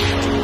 you